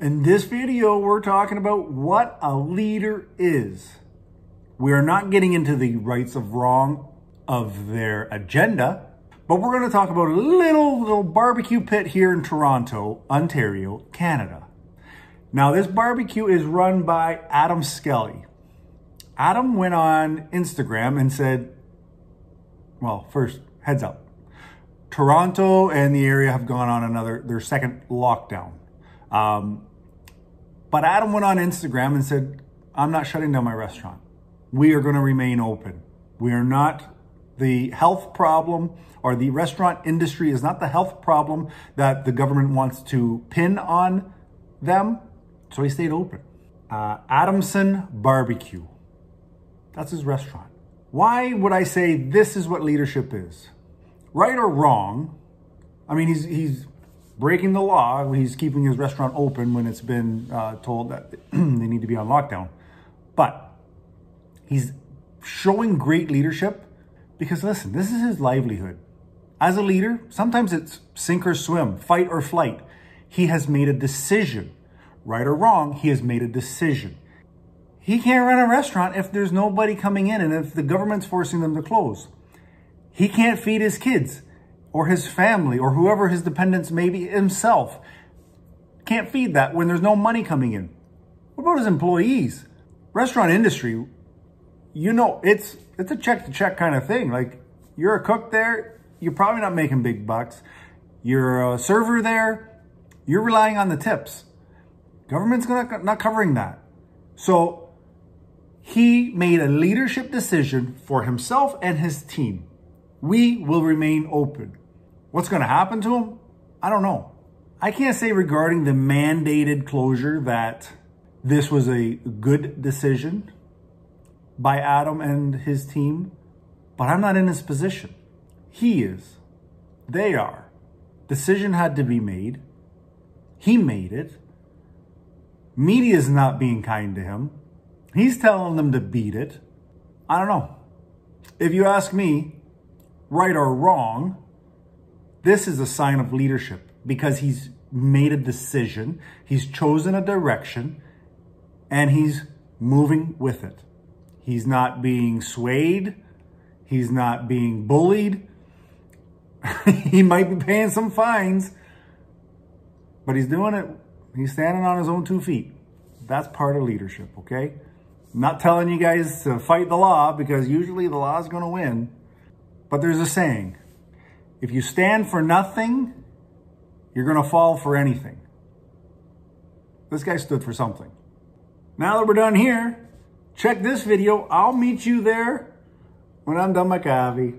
In this video, we're talking about what a leader is. We are not getting into the rights of wrong of their agenda, but we're going to talk about a little, little barbecue pit here in Toronto, Ontario, Canada. Now, this barbecue is run by Adam Skelly. Adam went on Instagram and said, well, first, heads up. Toronto and the area have gone on another, their second lockdown. Um, but Adam went on Instagram and said, I'm not shutting down my restaurant. We are going to remain open. We are not the health problem or the restaurant industry is not the health problem that the government wants to pin on them. So he stayed open. Uh, Adamson Barbecue. That's his restaurant. Why would I say this is what leadership is? Right or wrong, I mean, he's, he's breaking the law. He's keeping his restaurant open when it's been uh, told that they need to be on lockdown. But he's showing great leadership because listen, this is his livelihood. As a leader, sometimes it's sink or swim, fight or flight. He has made a decision. Right or wrong, he has made a decision. He can't run a restaurant if there's nobody coming in and if the government's forcing them to close. He can't feed his kids or his family or whoever his dependents may be himself. Can't feed that when there's no money coming in. What about his employees? Restaurant industry, you know, it's it's a check to check kind of thing. Like you're a cook there, you're probably not making big bucks. You're a server there, you're relying on the tips. Government's not, not covering that. So he made a leadership decision for himself and his team. We will remain open. What's going to happen to him? I don't know. I can't say regarding the mandated closure that this was a good decision by Adam and his team, but I'm not in his position. He is. They are. Decision had to be made. He made it. Media's not being kind to him. He's telling them to beat it. I don't know. If you ask me, right or wrong, this is a sign of leadership because he's made a decision, he's chosen a direction, and he's moving with it. He's not being swayed. He's not being bullied. he might be paying some fines, but he's doing it. He's standing on his own two feet. That's part of leadership, okay? I'm not telling you guys to fight the law because usually the law is going to win. But there's a saying, if you stand for nothing, you're going to fall for anything. This guy stood for something. Now that we're done here, check this video. I'll meet you there when I'm done my coffee.